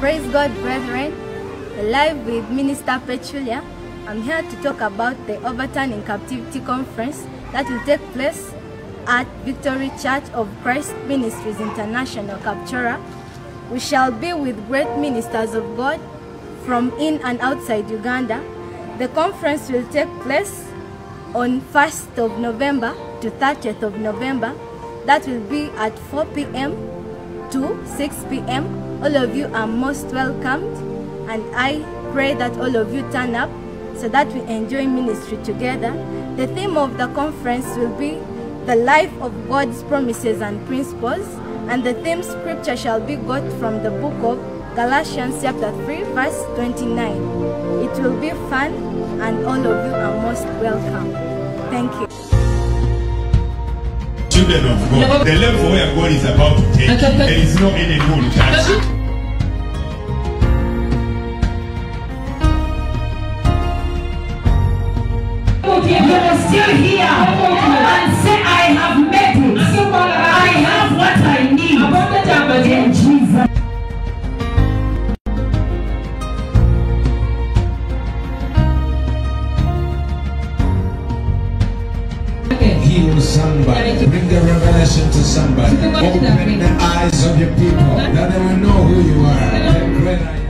Praise God, brethren. Live with Minister Petulia. I'm here to talk about the Overturning Captivity Conference that will take place at Victory Church of Christ Ministries International, Kapchorwa. We shall be with great ministers of God from in and outside Uganda. The conference will take place on 1st of November to 30th of November. That will be at 4 p.m. to 6 p.m. All of you are most welcomed and I pray that all of you turn up so that we enjoy ministry together. The theme of the conference will be the life of God's promises and principles and the theme scripture shall be got from the book of Galatians chapter 3 verse 29. It will be fun and all of you are most welcome. Thank you. Children of God. The level where God is about to take, there is no enemy who will touch it. You are still here and say, I have made a revelation to somebody. Open the eyes of your people that they will know who you are. The great I am.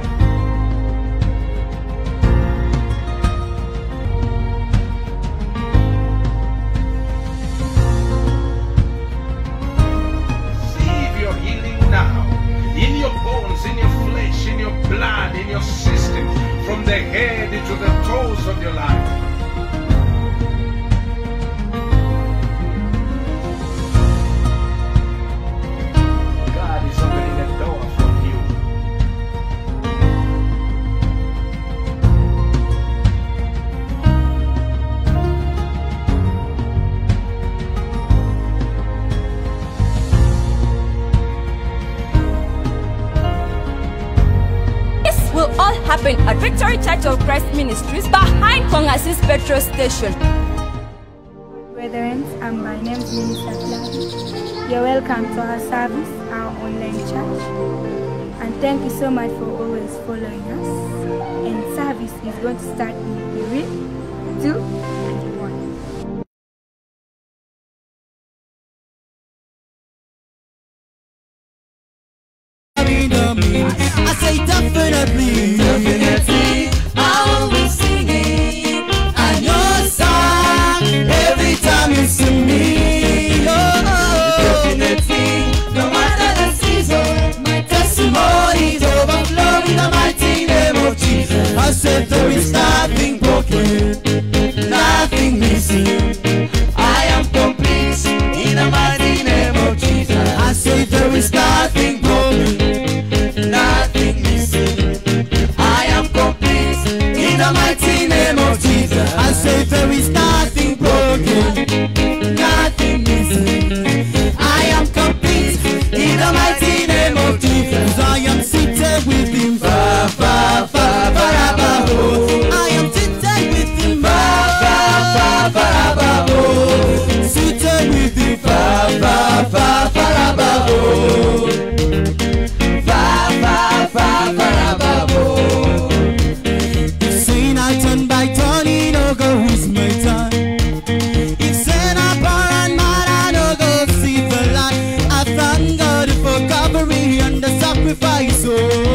Receive your healing now. In your bones, in your flesh, in your blood, in your system, from the head Church of Christ Ministries behind Kongasis petrol station. Brethren, and my name is Minister Flavia. You're welcome to our service, our online church. And thank you so much for always following us. And service is going to start in 3, 2, sacrifice. Oh,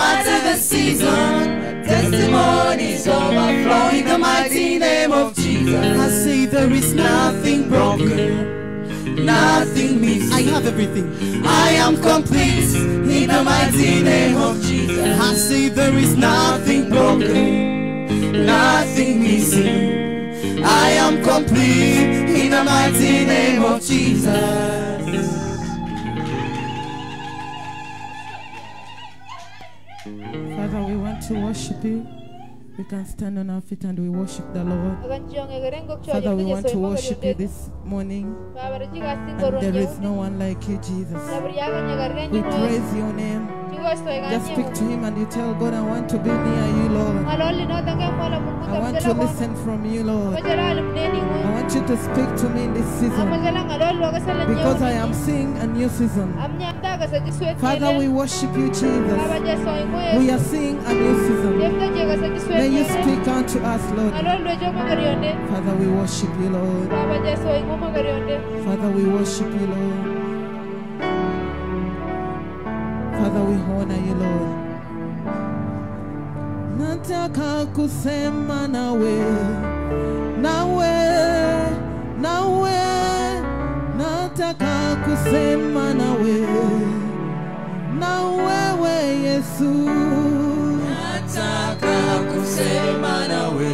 matter the season, testimonies overflow in the mighty name of Jesus. I say there is nothing broken, Nothing missing. I have everything. I am complete in the mighty name of Jesus. I say there is nothing broken, nothing missing. I am complete in the mighty name of Jesus. To worship you. We can stand on our feet and we worship the Lord. Father, we want to worship you this morning. And there is no one like you, Jesus. We praise your name. Just speak to him and you tell God, I want to be near you, Lord. I want to listen from you, Lord. I want you to speak to me in this season because I am seeing a new season. Father, we worship you, Jesus. We are seeing a new season. May you speak unto us, Lord. Father, we worship you, Lord. Father, we worship you, Lord. Father, we honor you, Lord. Nataka kusema nawe, nawe, nawe, nataka kusema nawe, na wewe Yesu. Nataka kusema nawe,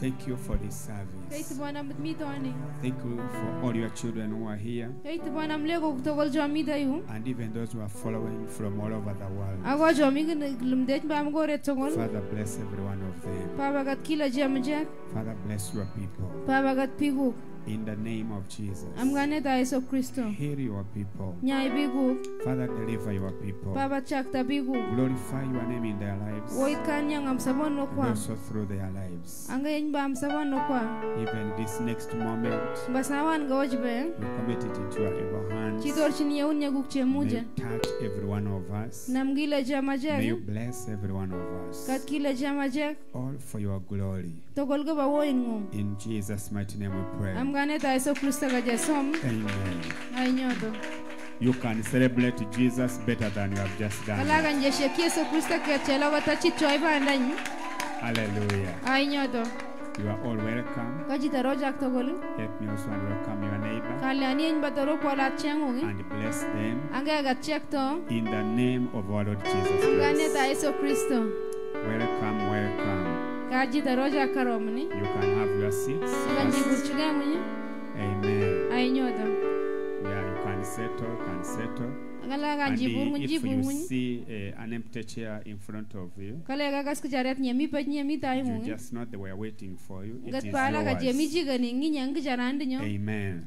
Thank you for this service. Thank you for all your children who are here Kaitibona mlego kutogol jomi dayu. and even those who are following from all over the world. Ako jomi lumdech bam gore togol. Father, bless every one of them. Baba kat kila jamjak. Father, bless your people. In the name of Jesus. Amgane ta Yesu Kristo. Heal your people. Nyai. Father, deliver your people. Baba chakta bigu. Glorify your name in their lives. Woit kanyang am sabon no And kwa. also through their lives. Kwa. Even this next moment, Basawan gawajbe. we commit it into your able hands. Chidor chini May touch every one of us. Namgila. May you bless every one of us. Katkila. All for your glory. Togol ga ba woin ngum. In Jesus' mighty name we pray. Amgane ta Yesu Kristo ga jasom. Amen. Ay nyodo. You can celebrate Jesus better than you have just done. Kala kan jeshe ki Yesu Kristo ke chela wata chi choi ba ndanyi. Hallelujah. Ay nyodo. You are all welcome. Kaji ta rojak togol. Help me also and welcome your neighbor Kali ani yin batoro pola chengu. and bless them Anga ga chek to. in the name of our Lord Jesus Amgane Christ. ta Yesu Kristo. Welcome, welcome. Kaji ta rojak karomni. You can have your seats. Kanji burchuga munyi. Amen. Ay nyodo. Yeah, you can settle, can settle. Kala And kanji bur munyi if bur you munyi. see uh, an empty chair in front of you, Kala ga kas kujaret nyemi pa nyemi ta you munyi. just know they were waiting for you. It Gat is pala ka jemi yours. jiga ni ngi nyang kujarandi nyo. Amen.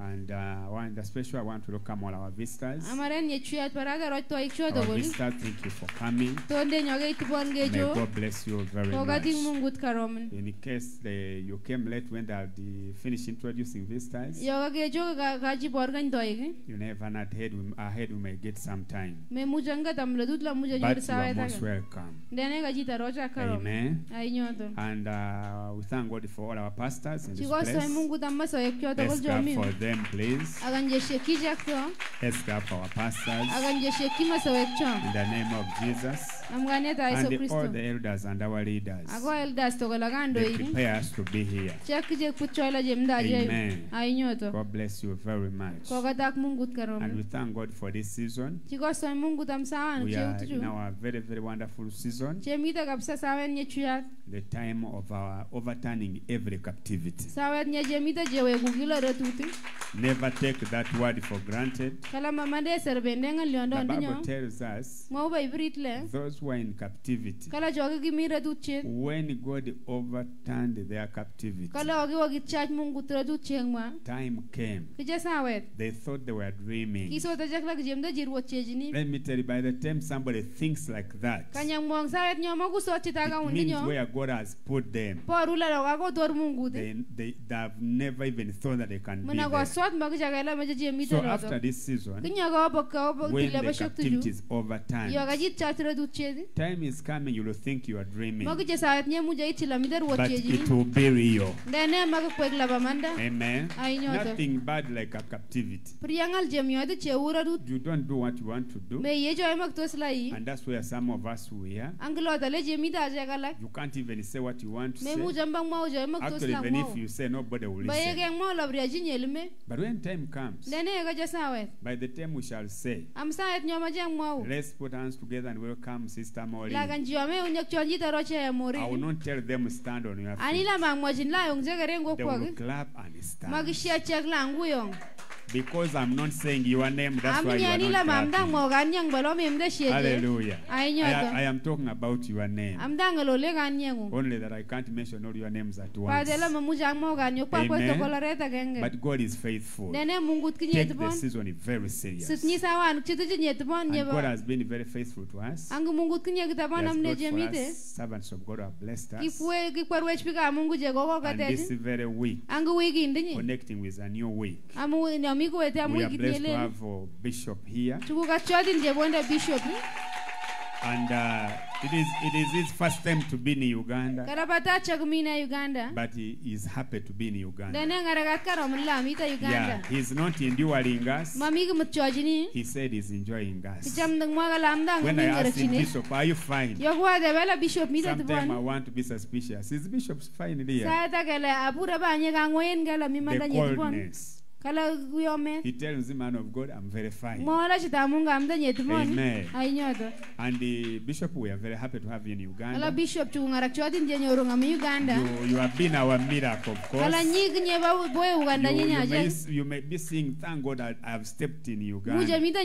And uh, one, the special I want to welcome all our visitors. Amaren ye chuyat paraga roj to ik Our visitors, thank you for coming. Tonde nyoge itipon May. God bless you very much. Togating mungut karomen. In case they, you came late when they the finished introducing visitors, Yoga gejo gaji borgan doigi. you never know ahead we, ahead we may get some time. Me mujanga tam ladut la muja But you are most welcome. Dene gaji ta roja. Amen. And uh, we thank God for all our pastors in this place. mungut amma soy kyo togol Let's clap for them, please. Agan je sheki jakto. Let's clap for our pastors Agan je sheki masoy kyo. in the name of Jesus. Amgane ta Yesu And the, all the elders and our leaders. They prepare us to be here. Chek je kuchola je mda je. Amen. God bless you very much. Koga dak mungut And we thank God for this season. Chiko soy mungut am sawan We are in utuju. our very, very wonderful season. Che mita kapsa sawen nye chuyat. The time of our overturning every captivity. Sawet nye je mita je we gugilo retuti. Never take that word for granted. Kala mamande serbende ngal liondo The. Bible tells us Mo ba ibrit le. Those who are in captivity, Kala jogi gimi retut che. when God overturned their captivity, Kala ogi wagi chach mungut retut cheng ma. time came. They thought they were dreaming. Kiso ta jak lak jemda jirwo chejini. Let me tell you, by the time somebody thinks like that, Kanyang muang sawet nyo mo gusto chitaga it means where God has put them, Poru la roga go tor mungut. they, they, they have never even thought that they can be there. swat mag jagala ma je mita So after this season, Kinya go opo ka opo when the captivity is overturned, Yoga jit chat retut chedi. time is coming you will think you are dreaming, Mo kije sawet nye muja itila midar wo but chejini. it will be real. Dene mag kwek la bamanda. Amen. Ay nyoto. Nothing bad like a captivity. Priyangal jem yode che ura rut. You don't do what you want to do, Me ye joy mag tos la yi. and that's where some of us we are. Anglo ta le jemi da je galak. You can't even say what you want to Me say. mu jambang mau joy mag tos Actually, la even mo. if you say, nobody will Ba ye listen. geng mo la bria jinye lme. But when time comes, Dene ye ga jasawet. by the time we shall say, Am sawet nyoma jeng mo. let's put hands together and welcome Sister Molly. La gan jiome unyak chonji ta roche ya I will not tell them stand on your feet. la mang mo jin la yung je gare They will clap and stand. Mag shia chek la ngu yong. Because I'm not saying your name, that's why Am you are ni la not mam dang clapping. mo gan yang balo mem de shie. Hallelujah. Ay I, nyoto. I am talking about your name. Am dang lo le gan yengu. Only that I can't mention all your names at Pa once. de la mamu jang mo gan yo pa kwa Amen. to kola reta genge. But God is faithful. Dene mungut kinye Take the tupon. season very serious. Sut ni sawan chitu jinye tupon And nye God ba. has been very faithful to us. Ang mungut kinye He kitapon has am ne brought for jemite. us servants of God who have blessed us. Kifwe kikwarwe chpika mungu je gogo And this kateti. very week, Ang wiki ndinyi. connecting with a new week. Amu ni amigo wete amu We are wiki blessed to nyele. have a bishop here. Chuku kachwati nje bonda bishop. And uh, it is it is his first time to be in Uganda. Karabata chagumina Uganda. But he is happy to be in Uganda. Dene ngaragat karo mla mita Yeah, Uganda. he's not enduring us. Mamigo mutchojini. He said he's enjoying us. Kicham dang mwaga lamda When I ngumingara asked him, chine. Bishop, are you fine? Yogwa de bela bishop mita Sometimes I tupon. want to be suspicious. Is Bishop fine here? Saya ta kele apura ba nye ka ngoyen gala mi The manda nye tupon. coldness. Kala kuyome He tells the man of God, I'm very fine. mola ainyoto And the bishop, we are very happy to have you in kala Uganda. bishop uganda You, you have been our miracle, of course. kala nyig nye ba boy uganda You, may, be thank God I have stepped in muje Uganda. mita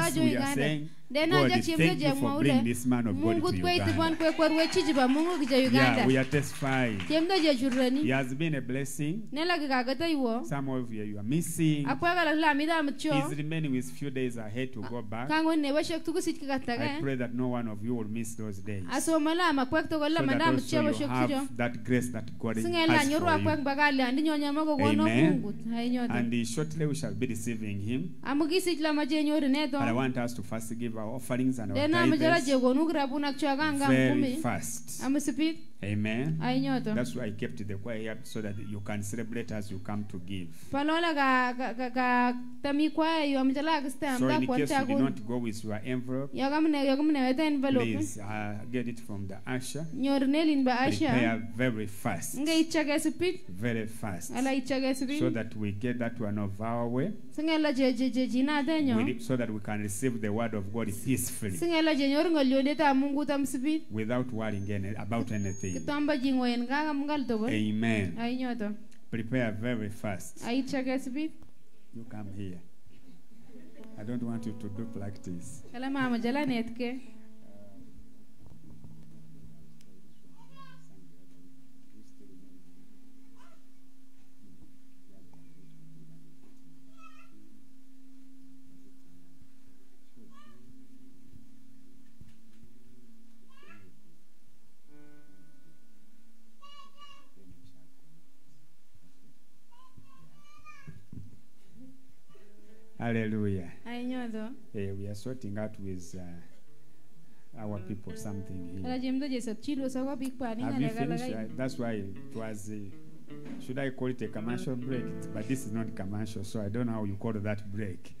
kajo uganda saying, God, thank you for bringing this man of God to Uganda. kwe kwer we chichi mungu Yeah, we are testifying. chiem do je He has been a blessing. nela kikakata iwo Some of you, you are missing. akwe kala la mida mutcho He's remaining with few days ahead to go back. kango ne washek tuku sich I pray that no one of you will miss those days. aso mala makwek to kola So that you have that grace that God has for you. bakali andi nyonya mako kono Amen. And shortly we shall be receiving him. amukisich la maje nyoru neto But I want us to first give our offerings and our dena majara tithes. je konu krabunak chwaganga very mkumi fast. Amen. That's why I kept the choir here so that you can celebrate as you come to give. So in case you did not go with your envelope, yo kamne yo kamne weta envelope please uh, get it from the usher. nyor nelin ba asha Prepare very fast. nga ichage supit Very fast. So that we get that one of our way. so that we can receive the word of God peacefully singela je nyor ngolyo ta tam supit without worrying any, about anything. Kitamba jingoyen ga ngal to boy Amen. ainyoto Prepare very fast. ai ichage supit You come here. I don't want you to do practice. Kala mama jala netke Hallelujah. Eh, we are sorting out with uh, our people something here. jemdo je sot so ko big pani Have you finished? Uh, that's why it was. Uh, should I call it a commercial break? But this is not commercial, so I don't know how you call that break.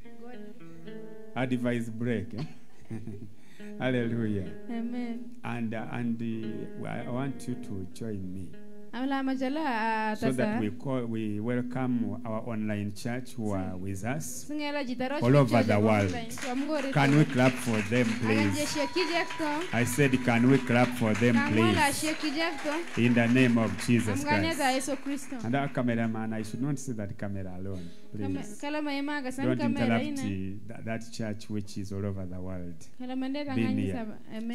Advice break. Eh? Hallelujah. amen And uh, and uh, I want you to join me amla majala so that we call we welcome our online church who are with us all over the world. Can we clap for them, please? I said, can we clap for them, please? In the name of Jesus Christ. And our cameraman, I should not see that camera alone, please. Don't interrupt uh, that, that church which is all over the world. Being here.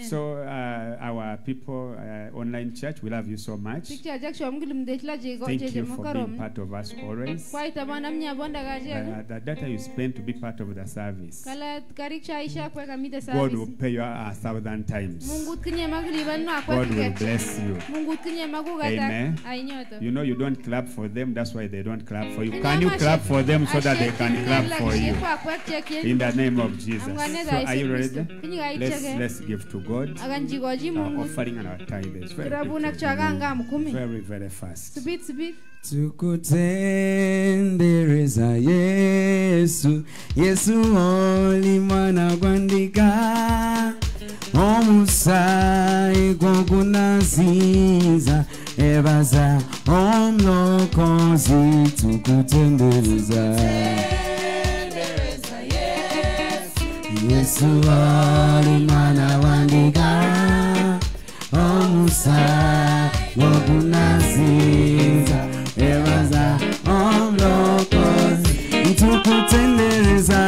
So, uh, our people, uh, online church, we love you so much. Tikcha jaksho mgilim dechla jego Thank you for being part of us always. kwaita bana mnya bonda gaje Uh, the data you spend to be part of the service, kala kariksha isha kwa kamite God will pay you a thousand times. mungu tkinye magliban no akwa God will bless you. mungu tkinye magugata Amen. You know you don't clap for them, that's why they don't clap for you. Can you clap for them so that they can clap for you? kishe kwa kwa chekin. In the name of Jesus. So are you ready? Kristo. Kinyi ga Let's, let's give to God our offering and our tithes. Very, kirabuna quickly. kuchakanga mkumi very, very fast. subit subit tukutendereza yesu. Yesu oli mwana gwandika omusaayi gwogunaziza. Ebaza omulokozi tukutendereza yesu. Oli mwana wandika omusaayi gwogunaziza ebaza omulokozi tukutendereza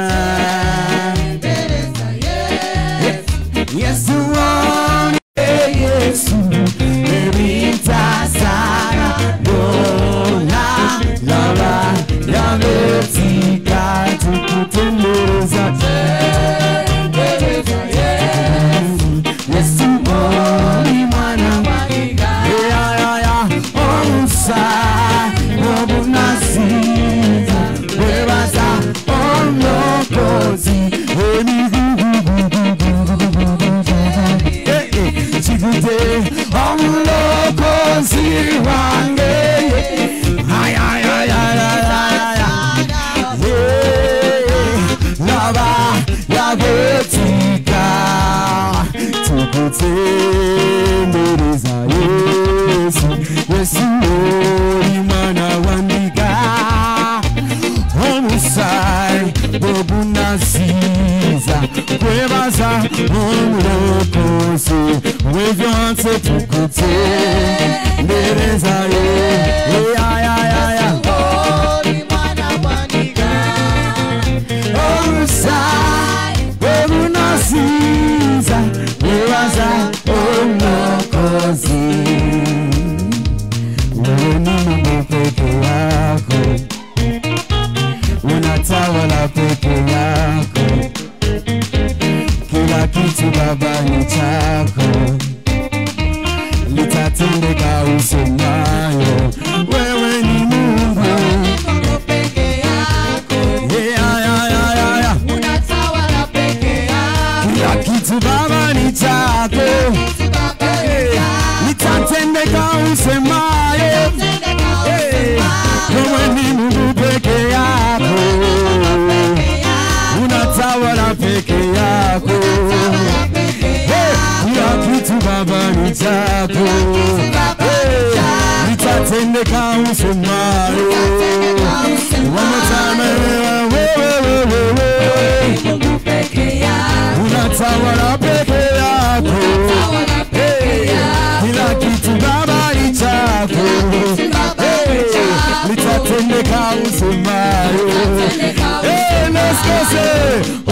kupendeza Yesu, Yesu ni mwana wandiga omusai bobunasiza kwebaza omulokozi wevyo nse tukute mbereza Yesu. mitapo nitatende kausumaro wamotana wewewewewe unatawala peke yako kila kitu babari chako litatende kausumaro neskose oh.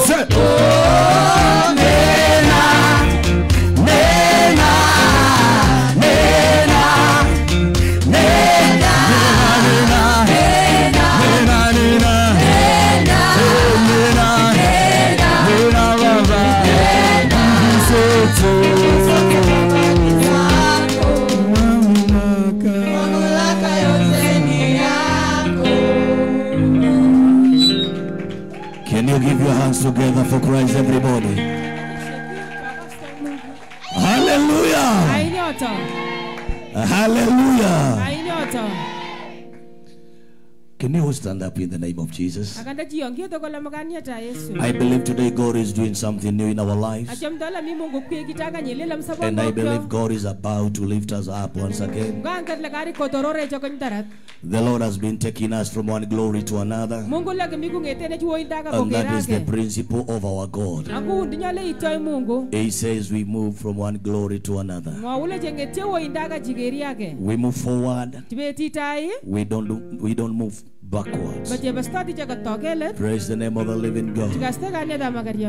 Set together for Christ, everybody? Hallelujah! Hallelujah! Can you all stand up in the name of Jesus? I believe today God is doing something new in our lives. And I believe. God is about to lift us up once again. The Lord has been taking us from one glory to another. And that is the principle of our God. He says we move from one glory to another. We move forward. We don't we don't move backwards. Praise the name of the living God.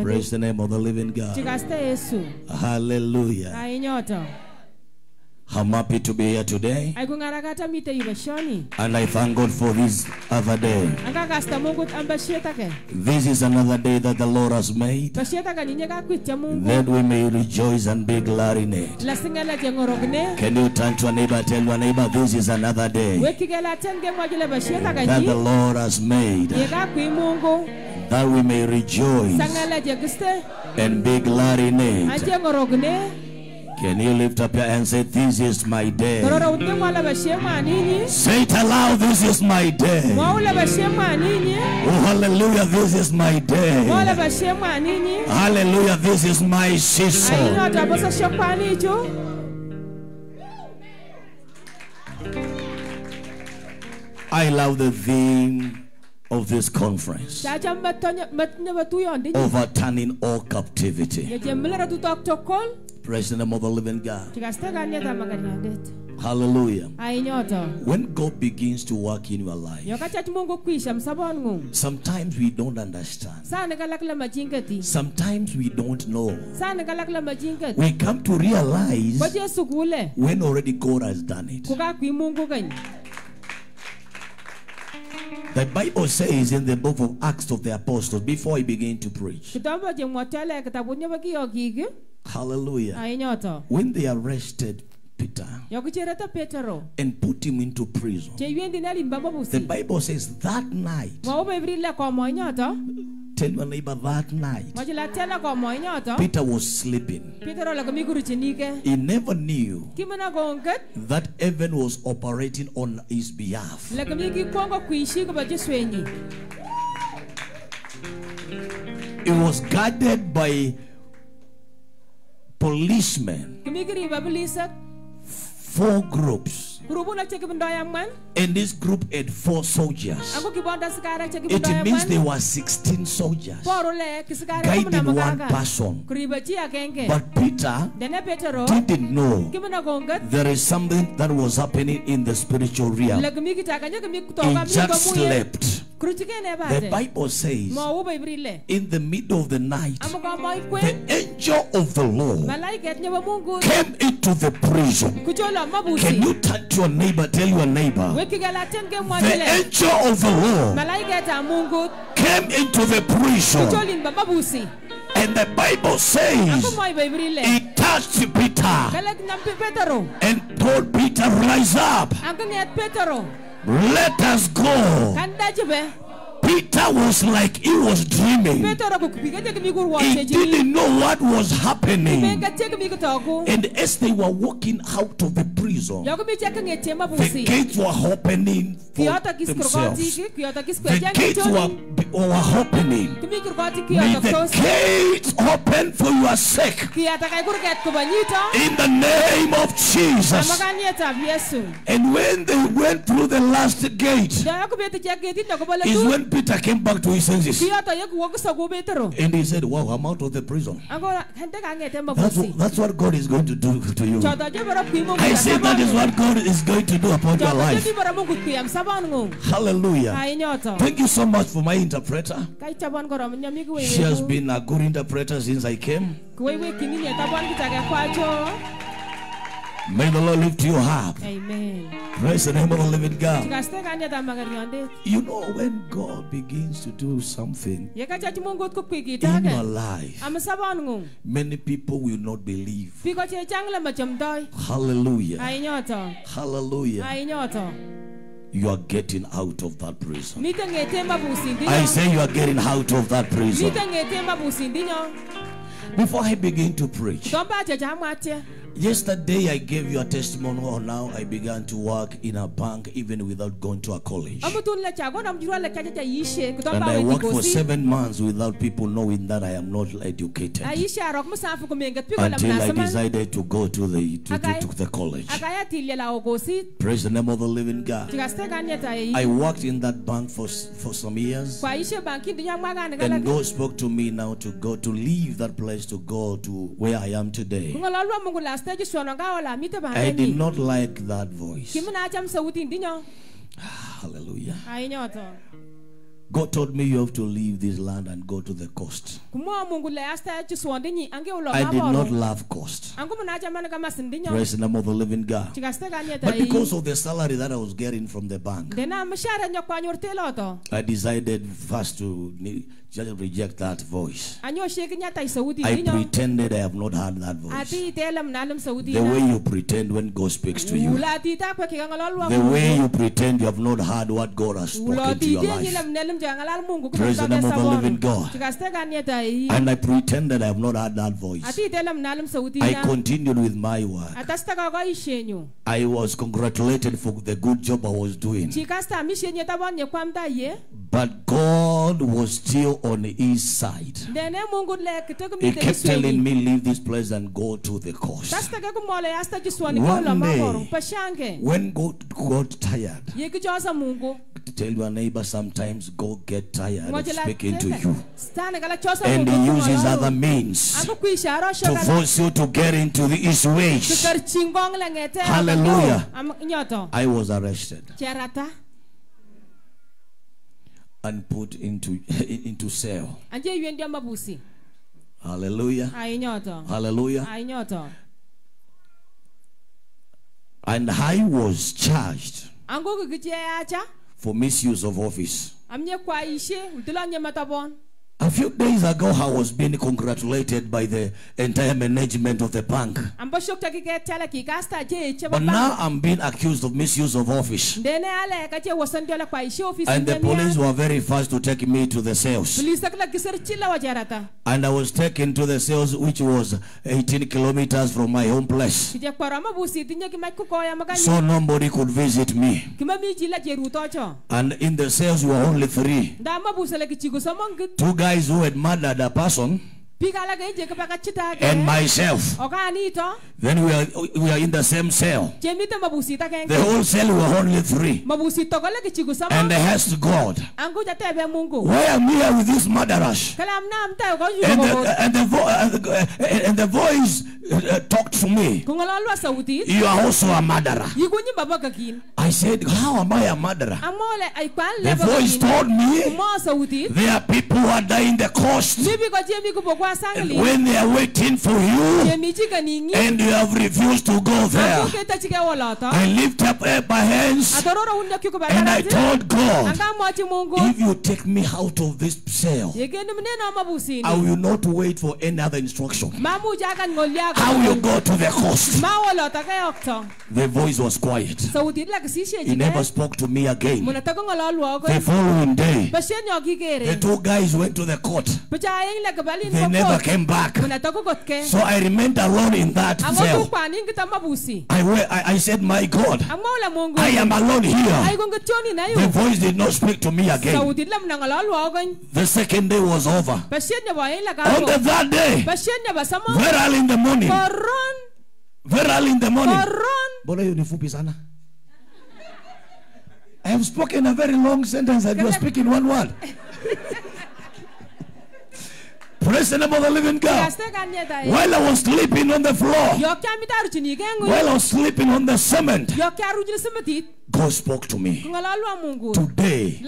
Praise the name of the living God. Hallelujah. I'm happy to be here today. Aikungarakata mite yubashoni. And I thank God for this other day. Angakasta Mungu ambashietake. This is another day that the Lord has made. Bashietaka ninye kakwitya Mungu. That we may rejoice and be glad in it. Can you turn to a neighbor, tell your neighbor, this is another day Wekigela tenge mwajile bashietaka that the. Lord has made. That we may rejoice and be glad in it. Can you lift up your hand and say, This is my day? Torora utne mwala bashema ninyi. Say it aloud, This is my day. Mwaula bashema ninyi. Oh, hallelujah, this is my day. Mwala bashema ninyi. Hallelujah, this is my season. Ainyota bosa shokwani chu. I love the theme of this conference Chacha mbatonya mbatonya batuyo ndi. overturning all captivity. Praise the name of the living God. Chikaste kanya da magariondet. Hallelujah. When God begins to work in your life, yokachach mungu kwisha msobong'ung sometimes we don't understand. sani kalakla machingeti Sometimes we don't know. sani kalakla machingeti We come to realize ko jesu kule when already God has done it. kokakwi mungu kany The Bible says in the book of Acts of the Apostles, before he began to preach, kitombo chemwotole kitabut nebo kiyokik hallelujah, when they arrested Peter and put him into prison, cheiwendi nelin babo the Bible says that night, mwawo bebrile komo inyoto tell your neighbor that night, mochila tela komo inyoto Peter was sleeping. He never knew that heaven was operating on his behalf. lakami kikwongo kwishi kobo jeswenyi It was guarded by policemen, kimi kiribe poliset four groups, and this group had four soldiers. ako kibondo sikarak It means there were 16 soldiers. Guiding one person. kuribe chi agenge But Peter petero didn't know there is something that was happening in the spiritual realm. lakimi kitakanya kimi He just slept. The Bible says, in the middle of the night, the angel of the Lord malaiket nebo mungu. came into the prison. Can you turn to your neighbor, tell your neighbor, the angel of the Lord came into the prison, kucholin ba mabusi. And the Bible says he touched Peter kale nam petero. and told Peter, Rise up, ako nget petero let us go. Peter was like he was dreaming. petero kukupikete kimi He didn't know what was happening. mengatye kimi kutoku And as they were walking out of the prison, the gates were opening for themselves. kurkotik kiyoto kis The gates were, were opening. May the gates open for your sake kiyata kai kurket kobo nyito in the name of Jesus. And when they went through the last gate, yoyokobeti cheketit nokobo is when Peter came back to his senses. kiyoto yekuwokisoku petero And he said, Wow, I'm out of the prison. ako hente kang'ete That's what, that's what God is going to do to you. choto cheboro kwimo I say that is what God is going to do upon your life. chebiboro mungu kwiyam sobong'ung Hallelujah. Thank you so much for my interpreter. kaichobon korom nyomi She has been a good interpreter since I came. May the Lord lift you up. amen Praise the name of the living God. chikaste kanyetab makariondet You know, when God begins to do something yekachach mungut kokwi kit in your life, many people will not believe. biko chechang le machomdoi Hallelujah. Hallelujah. You are getting out of that prison. mite ng'ete mabusindinyo I say you are getting out of that prison. mite ng'ete mabusindinyo Before I begin to preach, yesterday I gave you a testimony oh, on how I began to work in a bank even without going to a college. amutun le chakona mjurwa le chacha yishe And I worked for seven months without people knowing that I am not educated ayishe arok musafu kumenget piko la until I decided to go to the to, to, to the college. akaya tilye la okosi Praise the name of the living God. I worked in that bank for for some years, kwa ishe banki ndinya mwagane and God spoke to me now to go to leave that place to go to where I am today. Kung'ololwa mungu la stage shono ngawola mite I did not like that voice. kimuna acham sauti ndinyo ah, Hallelujah. God told me you have to leave this land and go to the coast. kumwa mungu le asta chiswondinyi ange ulo I did not love coast. angu muna achamana kama sindinyo Praise the name of the living God. But because of the salary that I was getting from the bank, ndena mshara nyo kwanyor teloto I decided first to just reject that voice. anyo sheki nyata sauti I pretended I have not heard that voice. ati itele mnalum sauti The way you pretend when God speaks to you. ula tita kwa kikangololwa The way you pretend you have not heard what God has spoken to your life. Nyile mnelum jangalal mungu Praise the name of the living God. chikaste kanyeta yi And I pretended I have not heard that voice. ati itele mnalum sauti I continued with my work. atasta ka ko ishenyu I was congratulated for the good job I was doing. chikasta mishenye tabon nye kwamda ye But God was still on his side. ndene mungu le kitoko He kept telling me, leave this place and go to the coast. tasta ke kumole asta jiswani One day, When God got tired, ye kichosa mungu Tell your neighbor sometimes go get tired of speaking to you. Stani kala chosa And he uses other means Ako kuisha aro to force you to get into the his ways. Kikar chingong la ngete. Hallelujah. I was arrested and put into into cell. Anje yuen dia mabusi. Hallelujah. Hallelujah. And I was charged Ango kukiche acha. For misuse of office. Amnye kwa ishe. Utilo nye matabon. A few days ago, I was being congratulated by the entire management of the bank. Ambo shokta kike tala kikasta je che But now I'm being accused of misuse of office. Ndene ale kache wasan diola kwa ishe ofisi. And the police were very fast to take me to the cells. Police takla kisar chila wa jarata. And I was taken to the cells, which was 18 kilometers from my home place. Kije kwa rama busi tinye kimai kukoya maganyi. So nobody could visit me. Kima mi jila je ruto cho. And in the cells were only three. Nda mabusi le kichigo samong Two guys who had murdered a person Pika la ge je kapaka chita ge. and myself. Then we are, we are in the same cell. Jemite mabusi ta kenge. The whole cell were only three. Mabusi toko le kichigo samong. And they asked God, Angu jatebe Mungu. Why am I here with these murderers? Kalam nam ta ko yu And the, and the, vo- uh, and the voice uh, talked to me. You are also a murderer. Yikunyi baba kakin. I said, How am I a murderer? Amole ay kwan The voice told me there are people who are dying the cost. Nibi ko jemi ko bokwa And when they are waiting for you Jemi chika ningi. and you have refused to go there, Angu keta chike wolota. I lift up uh, my hands Atororo unde kyuko ba. and I told God, Anga mwachi Mungu. if you take me out of this cell, Yekeni mnena mabusi. I will not wait for any other instruction. Mamu jaka ngolya. I will go to the coast. Ma wolota ka yokto. The voice was quiet. Sauti la kisishe He never spoke to me again. Munataka ngalalwa ko. The following day, the two guys went to the court. Pachayeng la kabali They never came back. So I remained alone in that cell. tukwaning kita mabusi. I, I, I said, My God, I am alone here. kung kachoni na The voice did not speak to me again. Sauti lam nangalalwa ko. The second day was over. Bashen niya ba yung On the third day, Bashen niya ba sama? very early in the morning, very early in the morning. Koron. Mbona hiyo ni fupi sana? I have spoken a very long sentence and you are speaking one word. The name of the living God. Kaste kanya tayo. While I was sleeping on the floor, Yo kya mitaru chini kengu. while I was sleeping on the cement, Yo kya rujil sematit. God spoke to me. Today,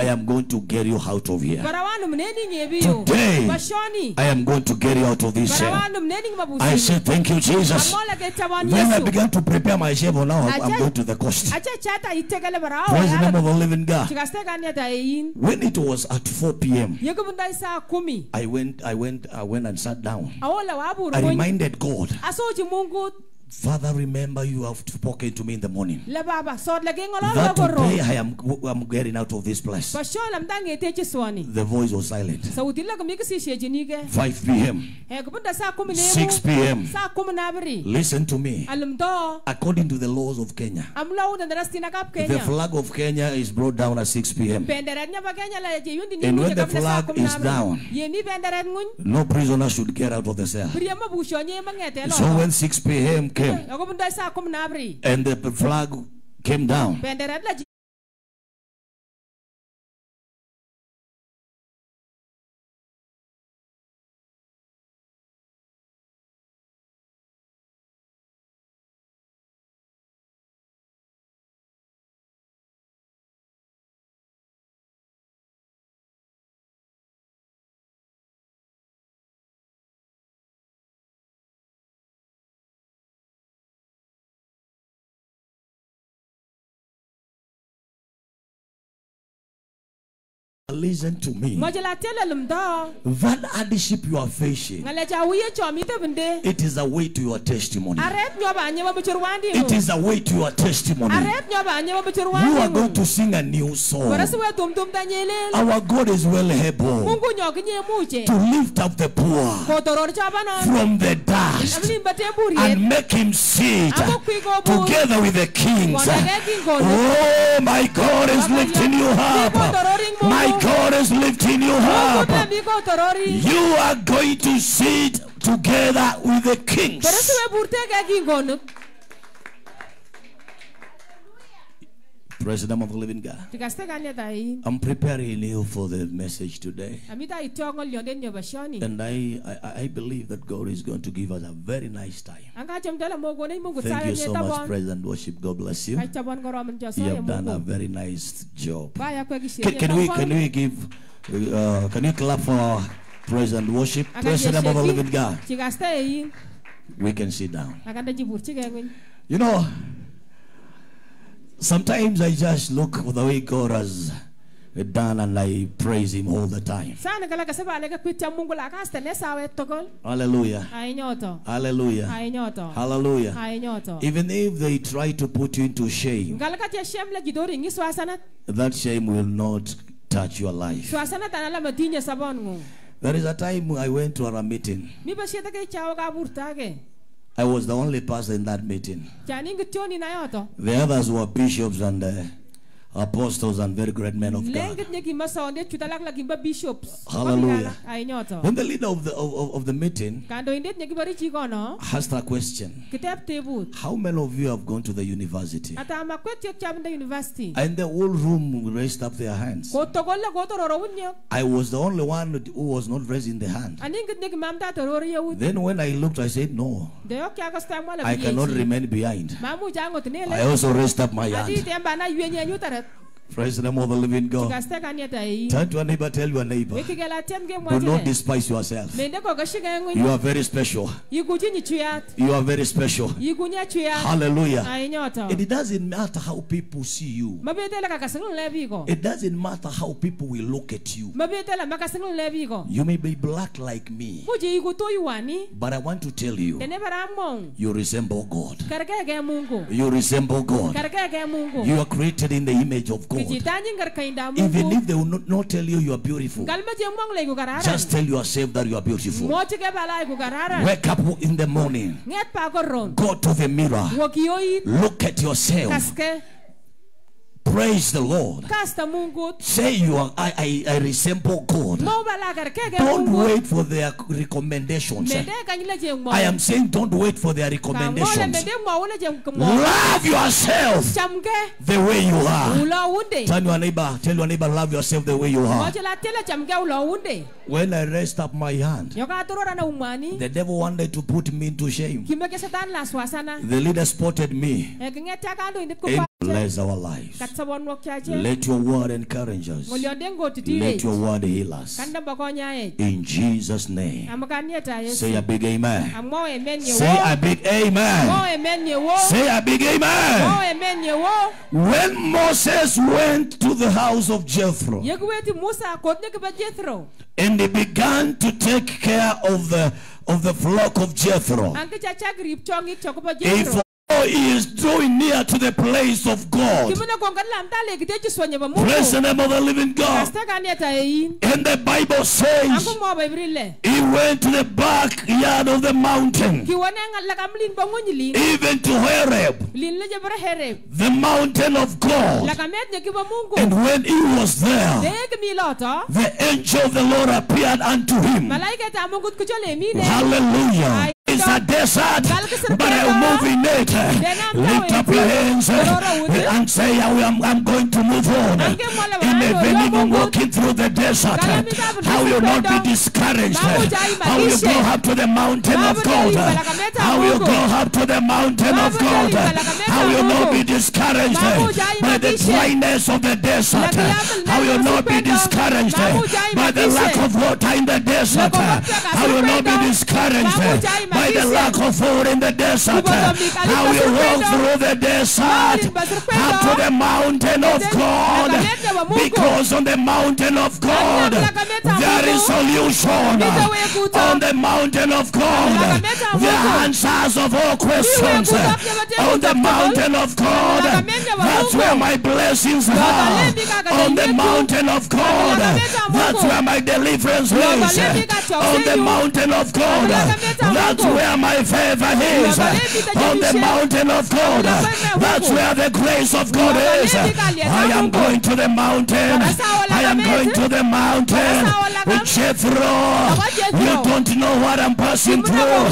I am going to get you out of here. Barawanu mneni nyebiyo. Today, I am going to get you out of this cell. Barawanu mneni mabusi. I said, Thank you, Jesus. Amola ke tawan Then I began to prepare myself. Oh, now I'm Acha- going to the coast. Acha chata itegele barawa. Praise the name of the living God. Chikaste kanya tayo yin. When it was at 4 p.m., Yego bundai sa kumi. I went, I went, I went and sat down. I reminded God. Father, remember you have spoken to me in the morning. La baba. Sod lagi ngololo That goro. today I am, I'm getting out of this place. Bashon lam dange teche swani. The voice was silent. Sauti la kumika si sheji nige. 5 p.m., He kubunda sa kumi nemu. 6 p.m. Sa kumi nabri. Listen to me. Alam to. According to the laws of Kenya, Amla udan rasti na kap the Kenya. flag of Kenya is brought down at 6 p.m. Benderet nya pa Kenya la je yundi And ni when the flag is down, Yemi benderet ngun. no prisoner should get out of the cell. Priya mabusho nye mangete lo. So when 6 p.m. came Ako bunda sa kumi nabri. and the flag came down, listen to me. Moja la tele lum do. That hardship you are facing, Ngale cha wiye cho mi te bende. it is a way to your testimony. Aret nyoba nye wa muchurwandi. It is a way to your testimony. Aret nyoba nye wa You are going to sing a new song. Barasi we tum tum ta nyele. Our God is well able Mungu nyok nye muche. to lift up the poor Kotoror chapa no. from the dust Amni mbate buriet. and make him sit Ako kwiko bu. together with the kings. Oh, my God is lifting you up. My God is lifting you up. Mungu mi kotorori. You are going to sit together with the kings. Barasi we burte ke kingo no. Praise the name of the living God. Tikaste kanyeta yin. I'm preparing you for the message today. Amita ito ngolionde nyo bashoni. And I, I, I believe that God is going to give us a very nice time. Anga chom dala mo gone mungu Thank you so much. President Worship. God bless you. Kay tabon ko roman jo You have done a very nice job. Can, can we can we give uh, can you clap for President Worship? Name of the living God. We can sit down. Akanda jibur chike ngwin. You know, sometimes I just look for the way God has done and I praise Him all the time. Sana kala kasaba alega kwitya mungu la kaste ne sawe tokol. Hallelujah. Hallelujah. Hallelujah. Even if they try to put you into shame, Ngala katya shem la gidori ngi swasanat. that shame will not touch your life. Swasanat anala madinya sabon ngu. There is a time I went to a meeting. Mi ba sheta kay chawa ka burtage. I was the only person in that meeting. Chani ngi tioni na yoto. The others were bishops and uh, apostles and very great men of God. Lengit nyeki masonde chutalak lagi ba bishops. Hallelujah. When the leader of the of, of- the meeting Kando indet nyeki bari chikono. asked a question, how many of you have gone to the university? Ata makwet yok chabda university. And the whole room raised up their hands. Ko tokol la ko. I was the only one who was not raising the hand. Ani ngit nyeki mamda. Then when I looked, I said, no, De yok kya ko sta mala I cannot remain behind. Mamu jango tinele. I also raised up my hand. Temba na yuenye nyutaret. Praise the name of the living God. Kaste kanyeta yi. Turn to a neighbor, tell your neighbor, Wiki gela tem ge do not despise yourself. Mende ko gashiga You are very special. Yiguji ni chuyat. You are very special. Hallelujah. And it doesn't matter how people see you. Mabete la kakasing lebi ko. It doesn't matter how people will look at you. Mabete la makasing lebi ko. You may be black like me, Muji yigu to yuwani. but I want to tell you, Tene bara mong. you resemble God. Karke ge mungu. You resemble God. Karke ge mungu. You are created in the image of God. Even if they will not, not tell you you are beautiful, Galma je mong le gugararan. just tell yourself that you are beautiful. Mochi ke bala gugararan. Wake up in the morning, Nget pa ko ron. go to the mirror, look at yourself. Praise the Lord. Say you are I, I, I resemble God. Mo bala karke ge Don't wait for their recommendations. Mende kanyile je mo. I am saying don't wait for their recommendations. mende mo wole je mo. Love yourself the way you are. Tell your neighbor, tell your neighbor, love yourself the way you are. Mochi la tele chamke ulo wunde. When I raised up my hand, Yoka turora na umani. the devil wanted to put me into shame. Kimbe ke setan la swasana. The leader spotted me kengeta kando indit ko and bless our lives. Kat sabon wok. Let your word encourage us. Ngolionde ngo titire. Let your word heal us. In Jesus' name. Amakania ta Yesu. Say a big amen. Amo amen ye wo. Say a big amen. amen ye wo. Say a big amen. amen ye wo. When Moses went to the house of Jethro Yegweti Musa kotne ke ba Jethro. and he began to take care of the of the flock of Jethro, Anke chacha grip chongi choko ba if Jethro. he is drawing near to the place of God, Kimene konga lam tale kite chiswanye ba Mungu. praise the name of the living God. Kasta kania ta yin. And the Bible says Angu mo ba ibrile. he went to the backyard of the mountain, Kiwane ngala kamlin ba ngunyi lin. even to Horeb, Lin le jabra hereb. the mountain of God. kamet nye kiba Mungu. And when he was there, Deg mi loto. the angel of the Lord appeared unto him. Malaika ta Mungu kuchole mi ne. Hallelujah. It's a desert, but I'm moving it. Lift up your hands and say, I am, I'm going to move on. Even even walking through the desert, how will not be discouraged? How will go up to the mountain of God? How will go up to the mountain of God? How will not be discouraged? By the dryness of the desert? How will not be discouraged? By the lack of water in the desert? How will not be discouraged by the lack of food in the desert? How will walk through the desert up to the mountain of God? Because on the mountain of God there is solution. On the mountain of God there are answers of all questions. On the mountain of God that's where my blessings are. On the mountain of God that's where my deliverance is. On the mountain of God that's where my favor is. On the mountain of God that's where the grace of God is. I am going to the mountain. I am going to the mountain. With Jethro. You don't know what I'm passing through.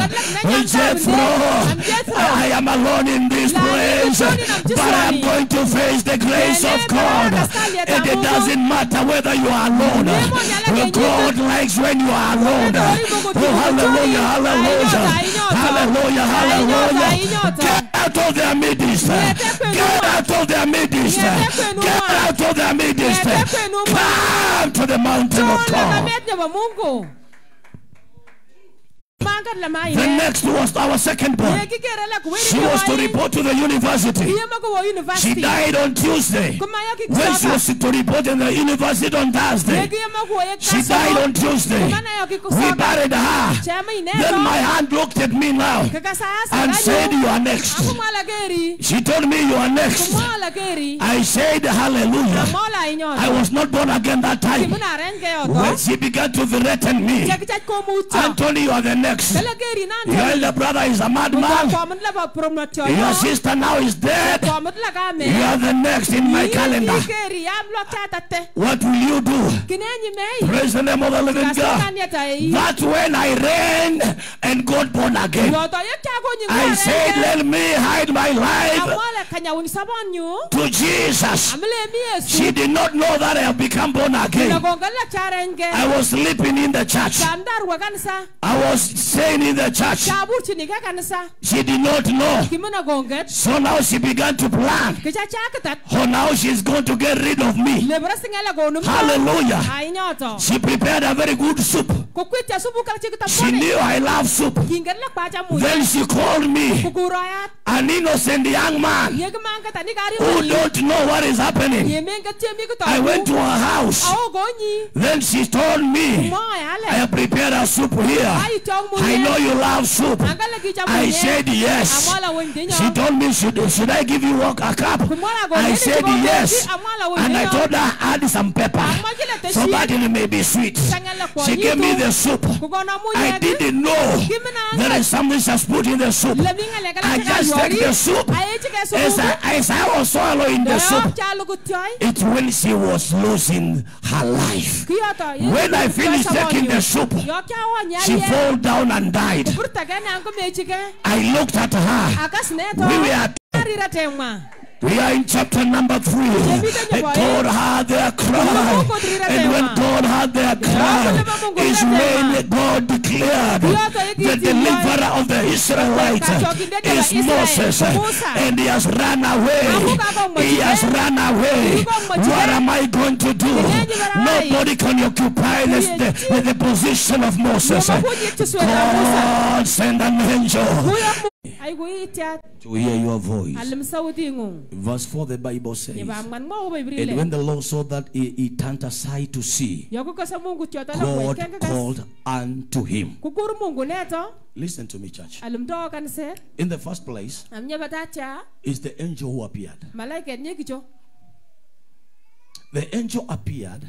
Jethro. I am alone in this place. But I'm going to face the grace of God. And it doesn't matter whether you are alone. God likes when you are alone. Oh, hallelujah, hallelujah. Hallelujah, hallelujah. Get out of their midst. Get out of their midst. Get out of their midst. Come to the mountain of God. The next was our second born. She was to report to the university. She died on Tuesday. When she was to report in the university on Thursday. She died on Tuesday. We buried her. Then my hand looked at me now and said, You are next. She told me, You are next. I said, Hallelujah. I was not born again that time. When she began to threaten me, Anthony, you are the next. Your elder brother is a madman. Your sister now is dead. You are the next in my calendar. What will you do? Praise the name of the living God. That's when I ran and got born again. I said, let me hide my life to Jesus. She did not know that I have become born again. I was sleeping in the church. I was saying in the church. She did not know. So now she began to plan. Oh, now she's going to get rid of me. Hallelujah. She prepared a very good soup. She knew I love soup. Then she called me an innocent young man who don't know what is happening. I went to her house. Then she told me, I have prepared a soup here. I know you love soup. I said yes. She told me, should, should I give you a cup? I said yes. And I told her, add some pepper so that it may be sweet. She gave me the soup. I didn't know there is something she's put in the soup. I just take the soup. As I, as I was swallowing the soup, it's when she was losing her life. When I finished taking the soup, she fell down and died. I looked at her. We were we are in chapter number three. And God heard their cry. And when God heard their cry, is when God declared the deliverer of the Israelites is Moses. And he has run away. He has run away. What am I going to do? Nobody can occupy this, the, the position of Moses. God send an angel to hear your voice. Verse 4 the Bible says, And when the Lord saw that he, he turned aside to see, God called unto him. Listen to me, church. In the first place, is the angel who appeared. The angel appeared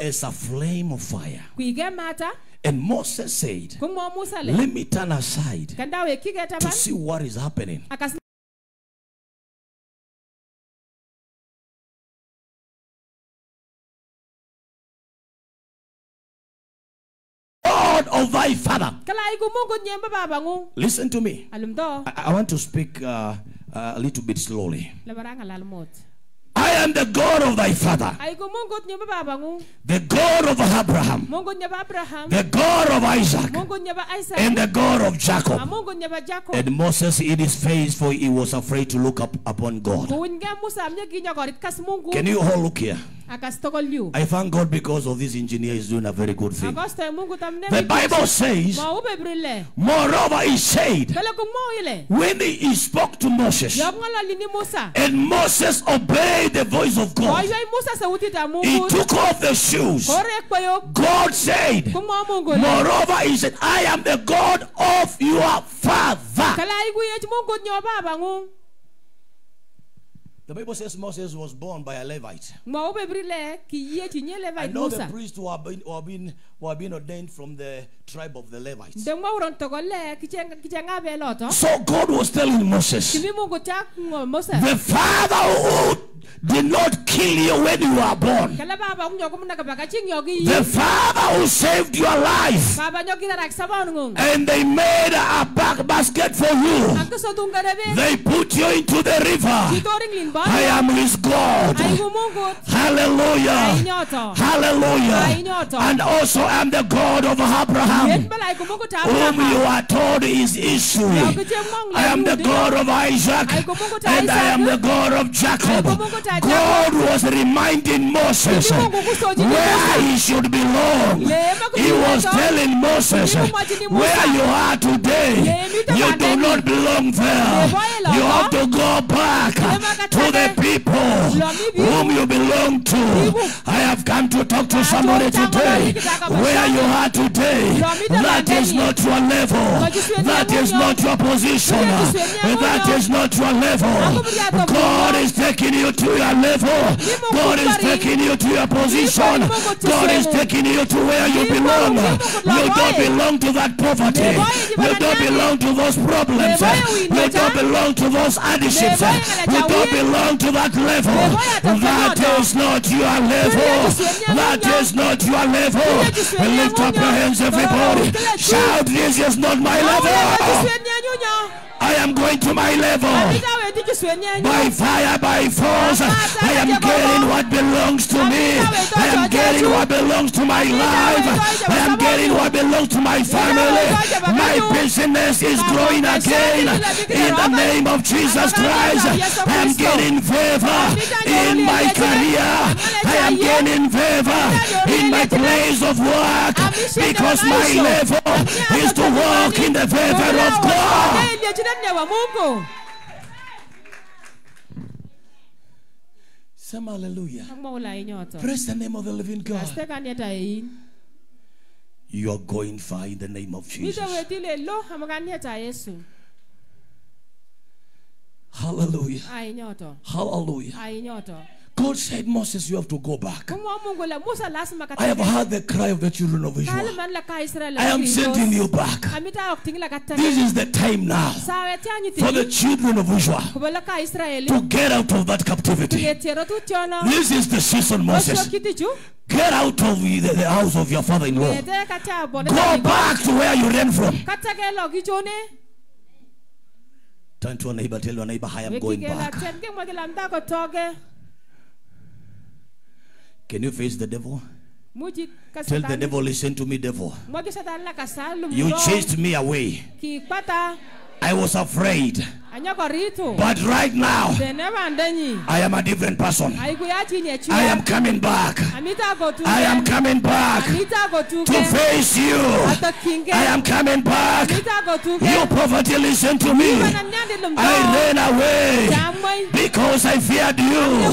as a flame of fire. And Moses said, Let me turn aside to see what is happening. God of thy father. Listen to me. I, I want to speak uh, uh, a little bit slowly. I am the God of thy father, the God of Abraham, the God of Isaac, and the God of Jacob. And Moses hid his face, for he was afraid to look up upon God. Can you all look here? I thank God because of this engineer is doing a very good thing. The Bible says, moreover, he said, when he spoke to Moses, and Moses obeyed the voice of God, he took off the shoes. God said, moreover, he said, I am the God of your father. The Bible says Moses was born by a Levite. I know the priests who have been, who have been, who have been ordained from the tribe of the Levites. So God was telling Moses, the father who did not kill you when you were born. kala baba ngung yokum na kabaka ching yogi The Father who saved your life baba nyoki na rak sabon ngung and they made a back basket for you. ang so tung kadebe They put you into the river. Jitoring lin ba I am his God. ay gumungut ay Hallelujah. Hallelujah. And also am the God of Abraham, yen balay gumungut ta whom you are told is Israel. I am the God of Isaac, and I am the God of Jacob. God was reminding Moses where he should belong. He was telling Moses, where you are today, you do not belong there. You have to go back to the people whom you belong to. I have come to talk to somebody today. Where you are today, that is not your level. That is not your position. That is not your level. God is taking you to your level. God is taking you to your position. God is taking you to where you belong. You don't belong to that poverty. You don't belong to those problems. You don't belong to those addictions. You don't belong to that level. That is not your level. That is not your level. And lift up your hands, everybody. Shout, this is not my level. I am going to my level. By fire, by force, I am getting what belongs to me. I am getting what belongs to my life. I am getting what belongs to my family. My business is growing again. In the name of Jesus Christ, I am getting favor in my career. I am getting favor in my place of work because my level is to walk in the favor of God. Sema hallelujah. Praise the name of the living God. You are going far in the name of Jesus. Hallelujah. Hallelujah. God said, Moses, you have to go back. I have heard the cry of the children of Israel. I am sending you back. This is the time now for the children of Israel to get out of that captivity. This is the season, Moses. Get out of the, the house of your father in law. Go back to where you ran from. Turn to a neighbor, tell your neighbor, I am going back. Can you face the devil? Tell the devil, listen to me, devil. You chased me away. I was afraid. But right now, I am a different person. I am coming back. I am coming back to face you. I am coming back. You poverty, listen to me. I ran away because I feared you.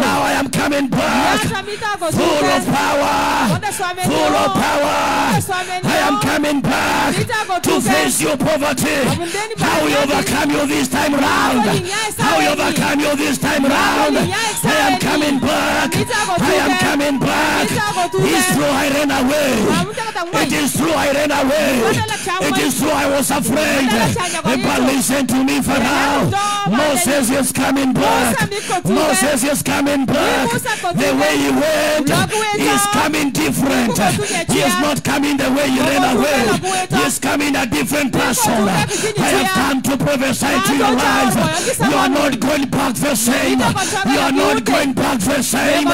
Now I am coming back full of power. Full of power. I am coming back to face your poverty. How we overcome you this time round. How we overcome you this time round. I am coming back. I am coming back. It's true I ran away. It is true I ran away. It is true I was afraid. But listen to me for now. Moses is coming back. Moses is coming back. The way he went is coming different. He is not coming the way he ran away. He is coming a different person. I have come to prophesy to your life. You are not going back the same. You are not going back the same.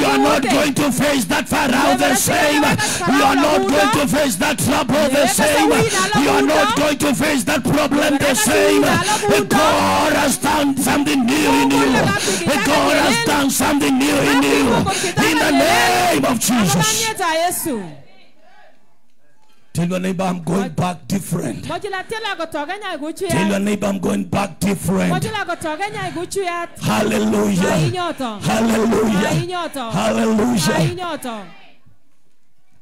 You are not going to face that Pharaoh the same. You are not going to face that trouble the same. You are not going to face that problem the same. God has done something new in you. God has done something new in you. In the name of Jesus. Tell your neighbor I'm going back different. Tell your neighbor I'm going back different. Hallelujah. Hallelujah. Hallelujah.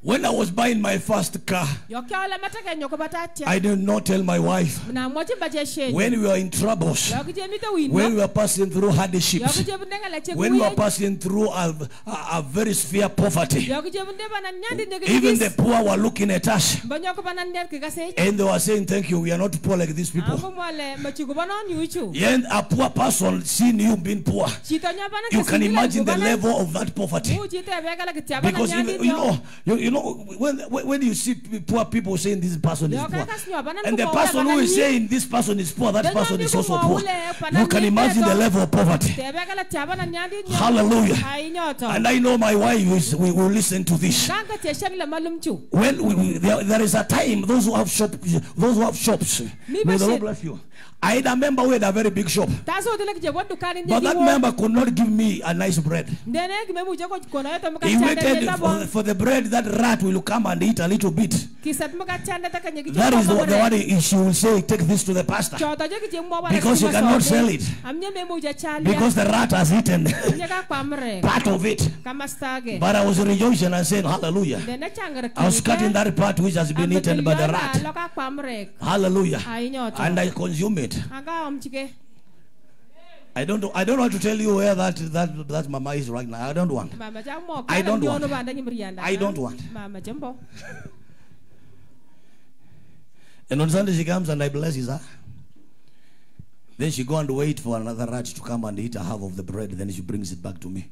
When I was buying my first car, yokyole matekenyo kobo tatya I did not tell my wife. When we were in troubles, when we were passing through hardships, when we were passing through a, a, a very severe poverty, yokichebunde banan nyandi even the poor were looking at us. Mbonyoko banan net kikasech and they were saying, Thank you, we are not poor like these people. angomwale machikubonon yuchu And a poor person seeing you being poor, chito nya banan you can imagine the level of that poverty. mu chito ebekala kitya banan Because you know, you, you know, when, when you see poor people saying this person is poor, yokakas nyo banan and the person who is saying this person is poor, that person is also poor. You can imagine the level of poverty. tebekala tya banan nyandi nyo Hallelujah. And I know my wife is, we will listen to this. kanga tyeshek le malumchu When we, we, there, there is a time, those who have shop, those who have shops, may the Lord bless you. I had a member who had a very big shop, tasotile kichekwa dukani but that member could not give me a nice bread. ndene kimemuche kono yoto He waited for, for the bread that rat will come and eat a little bit. That is the, the one she will say, take this to the pastor. Because you cannot sell it. Because the rat has eaten part of it. But I was rejoicing and saying, Hallelujah. I was cutting that part which has been eaten by the rat. Hallelujah. And I consume it. I don't I don't want to tell you where that that that mama is right now. I don't want. I don't want. I don't want. And on Sunday she comes and I bless her. Then she go and wait for another rat to come and eat a half of the bread. Then she brings it back to me.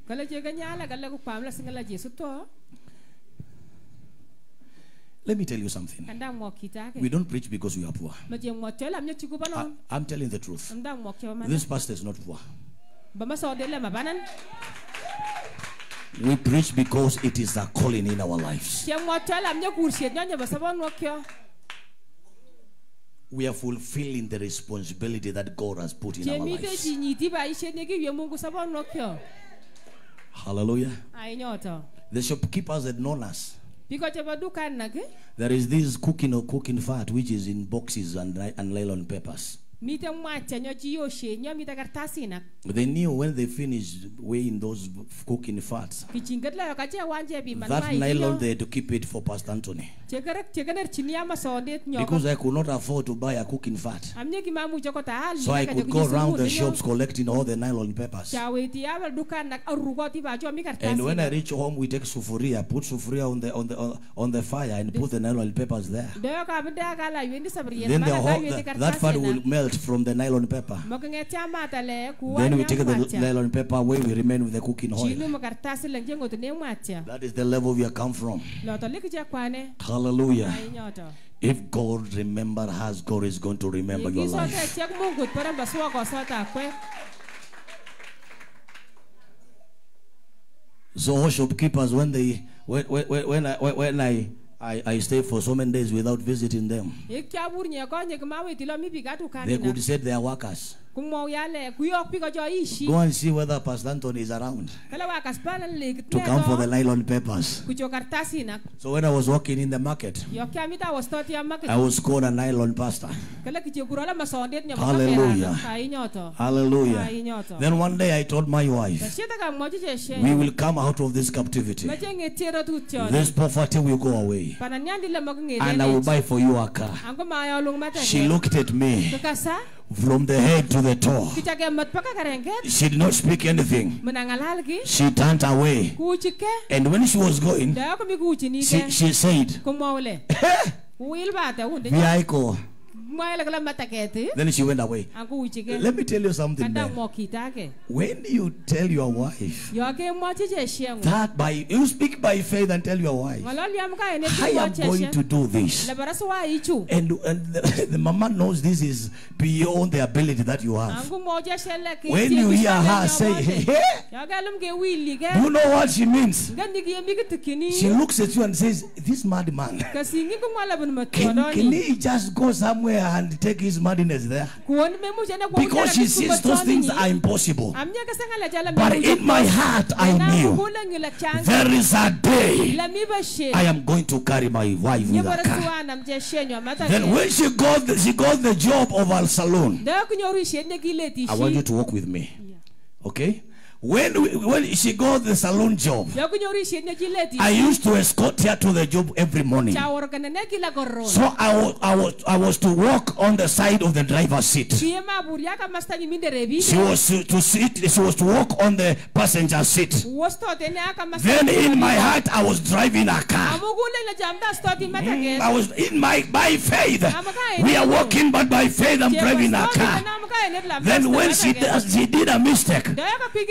Let me tell you something. kanda mo kitake We don't preach because we are poor. ma je mo tela amnye chikubonon I'm telling the truth. amda mo kyo man This pastor is not poor. ba ma so de le mabanan We preach because it is a calling in our lives. che mo tela amnye kursiet nyanya ba sabon mo kyo We are fulfilling the responsibility that God has put in our lives. chi nyiti ba ishe ne ki mungu sabon mo kyo Hallelujah. The shopkeepers had known us. Biko che ba dukan nag There is this cooking or cooking fat which is in boxes and, and nylon papers. mi te mwacha nyo chi yoshe nyo mi te kartasi nak They knew when they finished weighing those cooking fats, kichinget la ka che wanje bi man that nylon they had to keep it for Pastor Anthony. Che karak che kaner chini ama so det nyo Because I could not afford to buy a cooking fat. amnye ki mamu che ko ta hal So I could go around the shops collecting all the nylon papers. chaweti abal dukan nak arugo ti ba jo mi kartasi And when I nak. reach home, we take sufuria, put sufuria on the on the on, on the fire, and put the nylon papers there. Doyo ka benda ka la yendi sabriyen Then the bana ka whole, yendi that, that fat kartasi will nak. melt from the nylon paper. Mokenget chama tale kuwa Then we take the nylon paper away. We remain with the cooking Chinu oil. mo kartasi lang jengo tene mwacha. That is the level we have come from. Loto liki cha kwane. Hallelujah. If God remember us, God is going to remember your life. chek mungut para baswa ko sota kwe. So shopkeepers, when they when when, when I when I, I I stay for so many days without visiting them, Yek cha bur nye ko nye kama weti lo mi biga tu they could set their workers. Kumo yale kuyok piko jo ishi. Go and see whether Pastor Anthony is around Kala wakas pala lik to come for the nylon papers. Kucho kartasi nak. So when I was walking in the market, Yo kya mita was toti ya makit. I was called a nylon pastor. Kala kiche kurola masondet nyo Hallelujah. Hallelujah. Then one day I told my wife, Tashita ka moji che she. we will come out of this captivity. Mache ngetero tu chon. This poverty will go away. Pana nyandi le mag ngene. And I will buy for you a car. Ango maya ulung mata. She looked at me. From the head to the toe. Kita ke mat paka karenget. She did not speak anything. She turned away. And when she was going, Dah aku mi kuchi ni she, she said, Kumaule. Wil bata unde. Viaiko. Maila kala mata keti. Then she went away. Let me tell you something, man. mo kita ke. When you tell your wife Yo ke mo chi che shengu. that by you speak by faith and tell your wife, Ngalol yam ka ene I am going to do this. Le barasu wa ichu. And, and the, the mama knows this is beyond the ability that you have. Angu mo je shele ki. When you hear her say, hey, Yo ke lum ke wili ke. do you know what she means? Gandi ki yemi ke tikini. She looks at you and says, This madman, Kasi ngi ko ngala bun can, can he just go somewhere and take his madness there? Kuon me mu jana ko. Because she sees those things are impossible. Amnya ka sangala jala me. But in my heart, I knew there is a day La mi ba she. I am going to carry my wife with a car. barasuwa nam je shenyo mata. Then when she got the, she got the job of a salon, Da ku nyoru she ne ki leti I want you to walk with me. Okay? When we, when she got the saloon job, I used to escort her to the job every morning. chaworkanene kila koron So I was, I was I was to walk on the side of the driver's seat. kiyemaburya kamastanyi minderevile She was to, sit. She was to walk on the passenger seat. Then in my heart, I was driving a car. amukulele jamda stoti mataket mm, I was in my by faith. We are walking, but by faith, I'm driving a car. Then when she she did a mistake.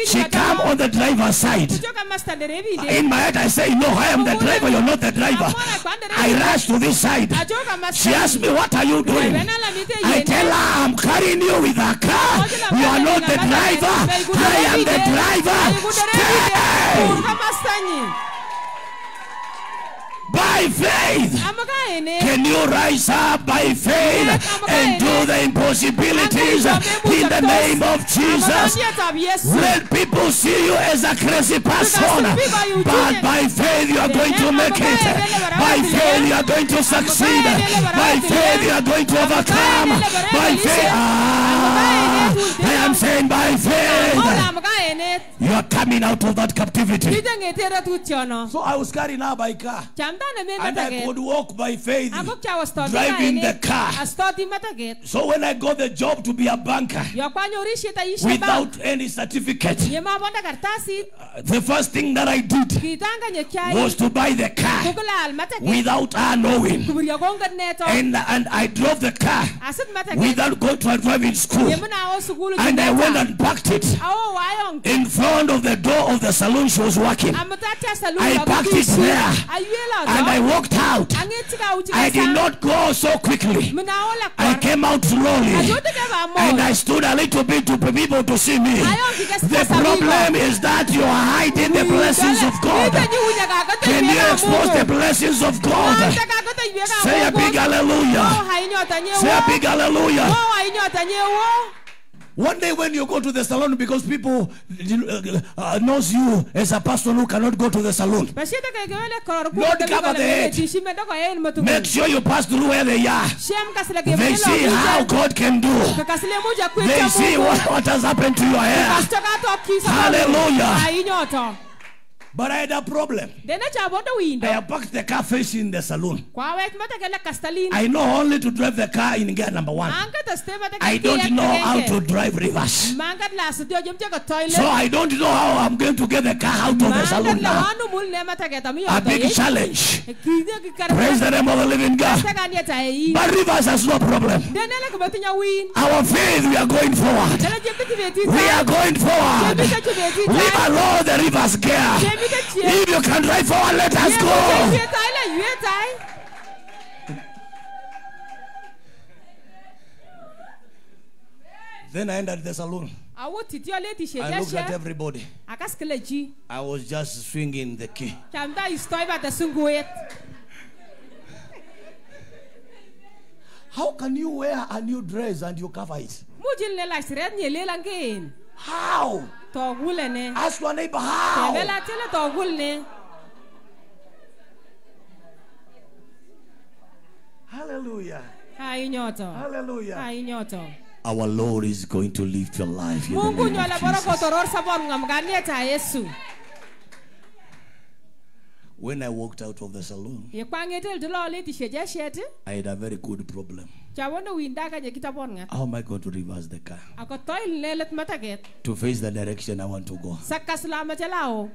She come on the driver's side. In my head, I say, No, I am the driver. You're not the driver. I rush to this side. She asked me, What are you doing? I tell her, I'm carrying you with a car. You are not the driver. I am the driver. Stay. By faith. Can you rise up by faith and do the impossibilities in the name of Jesus? Let people see you as a crazy person, but by faith you are going to make it. By faith you are going to succeed. By faith you are going to overcome. By faith, ah, I am saying by faith. You are coming out of that captivity. So I was carrying her by car. And I could walk by faith, driving the car. So when I got the job to be a banker, without any certificate, uh, the first thing that I did was to buy the car without her knowing. And, and I drove the car without going to a driving school. And I went and parked it in front of the door of the salon she was working. I parked it there and I walked out. I did not go so quickly. I came out slowly and I stood a little bit to people to see me. The problem is that you are hiding the blessings of God. Can you expose the blessings of God? Say a big hallelujah. Say a big hallelujah. One day when you go to the salon because people uh, uh, knows you as a person who cannot go to the salon. Lord cover the head. Make sure you pass through where they are. They see how God can do. They see what, what has happened to your hair. Hallelujah. But I had a problem. I have parked the car facing the saloon. I know only to drive the car in gear number one. I don't know how to drive reverse. So I don't know how I'm going to get the car out of the saloon now. A big challenge. Praise the name of the living God. But reverse has no problem. Our faith, we are going forward. We are going forward. Leave alone the reverse gear. If you can drive forward, let us go. Then I entered the saloon. I looked at everybody. I was just swinging the key. How can you wear a new dress and you cover it? How? Ask your neighbor how. Hallelujah. Hallelujah. Our Lord is going to lift your life. in the mungu name of nywala Jesus. borokoto sabon yesu When I walked out of the saloon, ye kwangetel tilo leti shejeshet I had a very good problem. chawono windaga nye kitabon ngat How am I going to reverse the car ako toil lelet mataket to face the direction I want to go? sakas lama chalao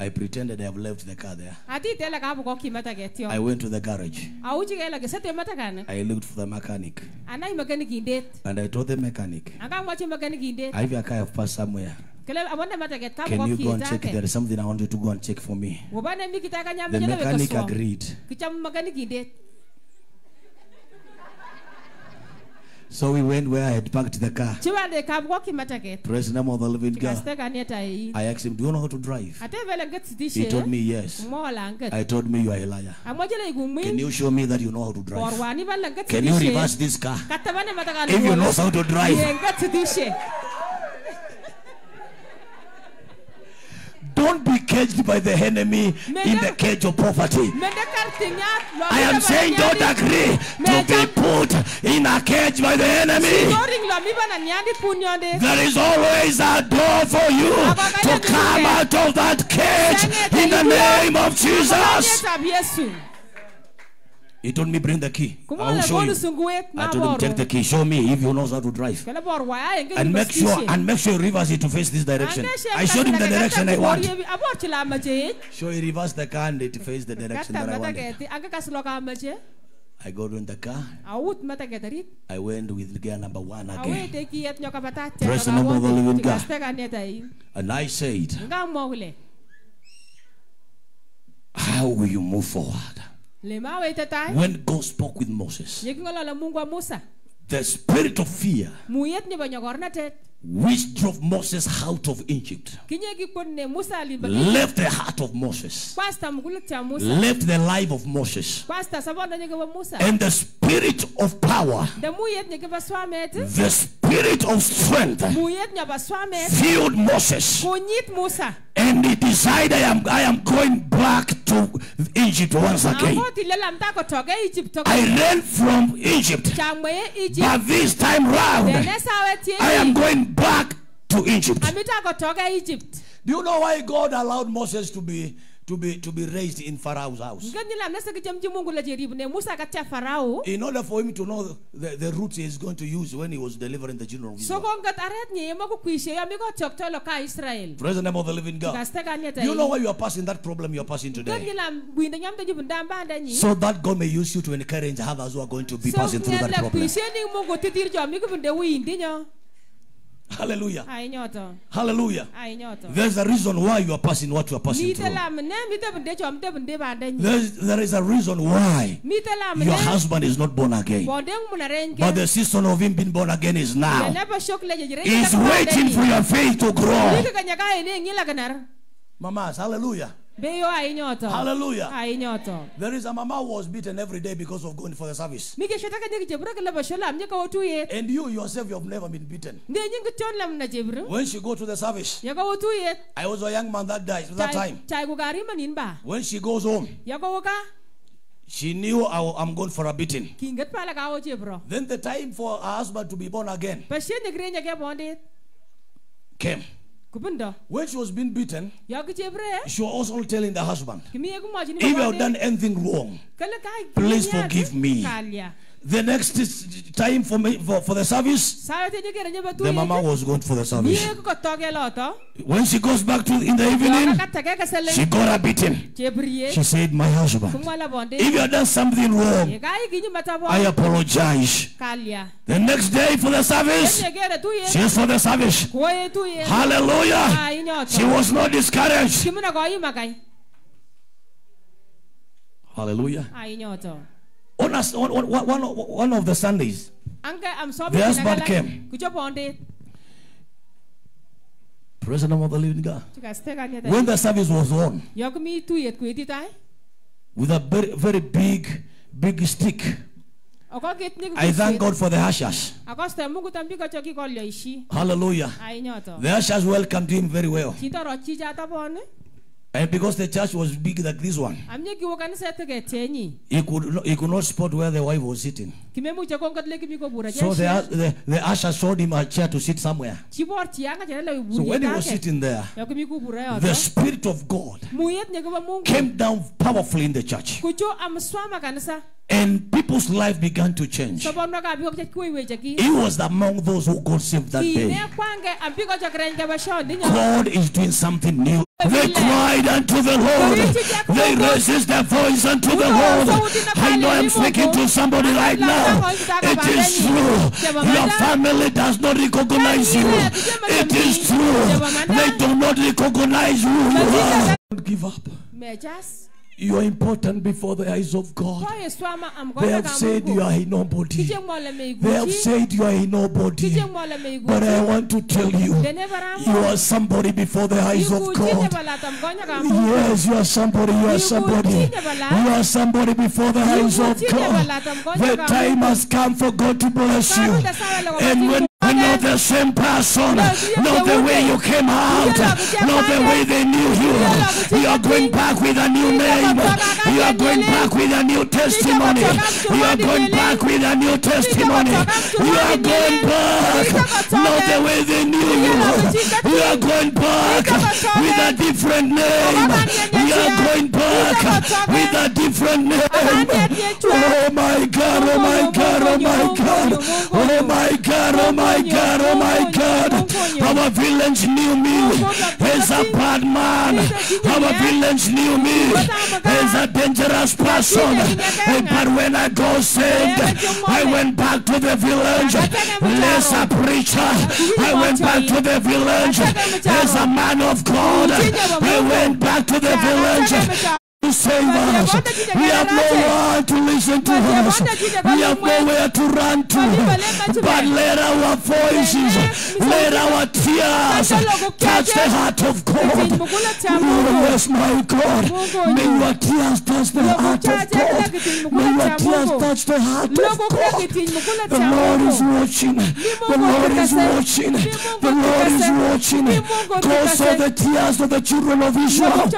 I pretended I have left the car there. ati tele ka buko ki mataket yo I went to the garage. auchi kela ke sete matakane I looked for the mechanic anai mechanic indet and I told the mechanic, anga mwachi mechanic indet I have a car I've passed somewhere. Kele abonde mataket ka Can you go and check? There is something I want you to go and check for me. wobane mi kitaka nyama The mechanic agreed. kicham mechanic indet So we went where I had parked the car. chiwande ka buko ki mataket Praise the name of the living God. kasteka ni tai I asked him, Do you know how to drive? ate vele nget sitishe He told me yes. I told me you are a liar. Can you show me that you know how to drive? orwani vele nget Can you reverse this car? If you know how to drive. nget sitishe Don't be caged by the enemy in the cage of poverty. Mende kar tingat. lo I am saying don't agree to be put in a cage by the enemy. Scoring lo mi ba na nyandi pun yonde. There is always a door for you to come out of that cage in the name of Jesus. He told me bring the key. I will show you. I told him take the key. Show me if you knows how to drive. Kala bor wa ay ngi And make sure and make sure you reverse it to face this direction. I showed him the direction I want. Abor chila mache. So he reversed the car and it faced the direction that I wanted. geti anga kaslo ka mache. I got in the car. Awut mata getarit. I went with gear number one again. te kiet nyoka bata. Praise the name of the living God. Stega neta yi. And I said, How will you move forward? Le mawe te tai. When God spoke with Moses, Yeki ngola la Mungu wa Musa. the spirit of fear Muyet ni ba nyogor na tet. which drove Moses out of Egypt Kinye ki pon ne Musa ali left the heart of Moses, Kwasta mgulut cha Musa. left the life of Moses, Kwasta sabonda nyeke ba Musa. and the spirit of power, Da muyet nyeke ba swamet. the spirit of strength Muyet nya ba swamet. filled Moses. And he decided, I am, I am going back to Egypt once again. Ako tilela mta ko toge Egypt toge. I ran from Egypt, but this time round, Dene sawe tie. I am going back to Egypt. Amita ko toge Egypt. Do you know why God allowed Moses to be to be to be raised in Pharaoh's house? Ngani la mnasa kijam ji Mungu la jeribu ne Musa katia Farao. In order for him to know the, the route he is going to use when he was delivering the children of So Israel. ko ngat aret ni yema ko kwishe ya mi ko tok tolo ka Israel. Praise the name of the living God. You know why you are passing that problem you are passing today? Ngani la winda nyam te jibunda mbanda ni. So that God may use you to encourage others who are going to be passing through that problem. Hallelujah. Hallelujah. There's a reason why you are passing what you are passing through. la mne mi te bunde jo mi te bunde banda ni. There's, there is a reason why Mi te la mne. your husband is not born again. Bonde muna renke. But the season of him being born again is now. Never shock le jere. He's waiting for your faith to grow. Nika kanyaka ene ngila kanar. Mamas, hallelujah. Beyo ai nyoto. Hallelujah. There is a mama who was beaten every day because of going for the service. Mike shata ka jeki jebra kala bashola amnya ka otu ye. And you yourself, you have never been beaten. Ne nyingi ton lam na jebra. When she go to the service, Ya ka otu ye. I was a young man that died at that time. Chai ku gari manin ba. When she goes home, Ya ka woka. she knew I, am going for a beating. Kinget pala ka o jebra. Then the time for her husband to be born again Pashe ne grenya ke bonde. came. When she was being beaten, jebra. Eh? she was also telling the husband, Kimi ya kumaji ni if you have done anything wrong, please forgive me. The next time for me for, for the service, Sawa te jeki renya batu the mama was going for the service. Ni ko toge loto. When she goes back to in the evening, Ka tage ka sele. she got a beating. She said, My husband, if you have done something wrong, Ye kai kinyi mata bonde. I apologize. The next day for the service, she's for the service. Koye tu ye. Hallelujah. Ah, she was not discouraged. Kimuna ko ima kai. Hallelujah. Ah, On, us, on, on, one, one of the Sundays, Anka am so The husband came. Praise the name of the living God. Chika steka ni When the service was on, Yok mi tu ye ku tai. with a very, very big, big stick, Oko git ni. I thank God for the ushers. Ako sta Mungu tambi ko choki ko ishi. Hallelujah. The ushers welcomed him very well. And because the church was big like this one, Amye ki wokan se te ke tenyi. he could, not, he could not spot where the wife was sitting. Kime mu che kon kat le kimi ko bura So the, the, the usher showed him a chair to sit somewhere. Chibor chianga chele le buri. So when he was sitting there, Yok mi ku bura yo. the Spirit of God Muyet ne ko ba Mungu. came down powerfully in the church. Kucho am swama kanisa. And people's life began to change. Sobon no ka bi ko che ku we che ki. He was among those who got saved that day. ne kwange am bi ko chakren ke ba shon dinyo. God is doing something new. They cried unto the Lord. They raised their voice unto the Lord. I know I'm speaking to somebody right now. It is true. Your family does not recognize you. It is true. They do not recognize who you are. Don't give up. You are important before the eyes of God. Ko ye swama am ko They have said you are a nobody. Kije mo le me They have said you are a nobody. Kije mo le me But I want to tell you, you are somebody before the eyes of God. Yes, you are somebody, you are somebody. You are somebody before the eyes of God. The time has come for God to bless you. And when And not the same person, not the way you came out, not the way they knew you. You are going back with a new name. You are going back with a new testimony. You are going back with a new testimony. You are going back, not the way they knew you. You are going back with a different name. You are going back with a different name. Oh my God, oh my God, oh my God. Oh my God, oh my God, oh my God. Our village knew me as a bad man. Our village knew me as a dangerous person. But when I got saved, I went back to the village as a preacher. I went back to the village as a man of God. I went back to the village to save us. We have nowhere to listen to us. We have nowhere to run to. But let our voices, let our tears touch the heart of God. Oh, yes, my God. May your tears touch the heart of God. May your tears touch the heart of God. The Lord is watching. The Lord is watching. The Lord is watching. God saw the tears of the children of Israel.